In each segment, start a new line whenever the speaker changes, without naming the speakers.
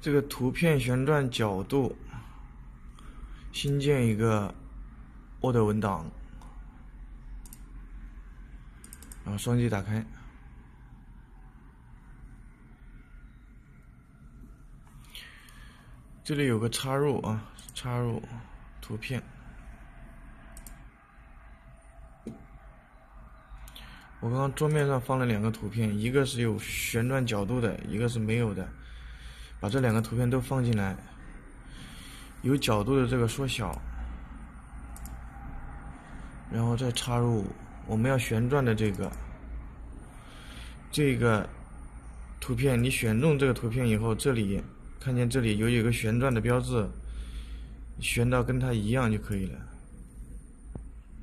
这个图片旋转角度，新建一个 Word 文档，然后双击打开，这里有个插入啊，插入图片。我刚刚桌面上放了两个图片，一个是有旋转角度的，一个是没有的。把这两个图片都放进来，有角度的这个缩小，然后再插入我们要旋转的这个这个图片。你选中这个图片以后，这里看见这里有一个旋转的标志，旋到跟它一样就可以了。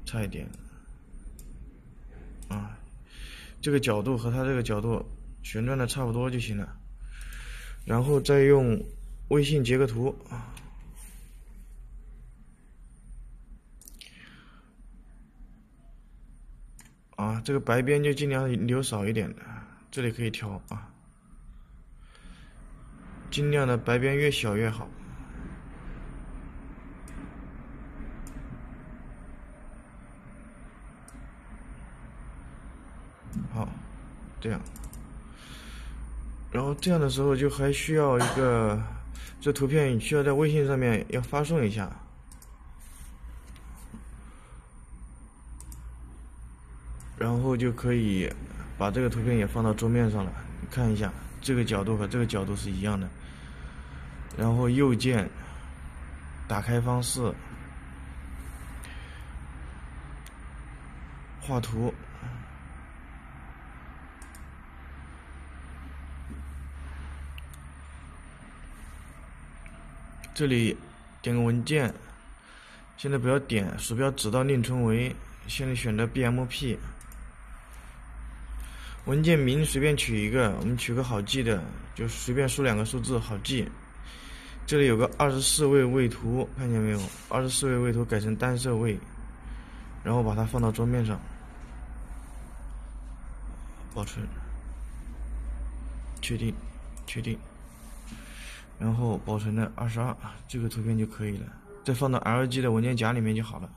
差一点，啊，这个角度和它这个角度旋转的差不多就行了。然后再用微信截个图，啊，这个白边就尽量留少一点，这里可以调啊，尽量的白边越小越好。好，这样。然后这样的时候就还需要一个，这图片需要在微信上面要发送一下，然后就可以把这个图片也放到桌面上了。你看一下，这个角度和这个角度是一样的。然后右键，打开方式，画图。这里点个文件，现在不要点，鼠标指到另存为，现在选择 BMP。文件名随便取一个，我们取个好记的，就随便输两个数字好记。这里有个二十四位位图，看见没有？二十四位位图改成单色位，然后把它放到桌面上，保存，确定，确定。然后保存的二十二，这个图片就可以了，再放到 LG 的文件夹里面就好了。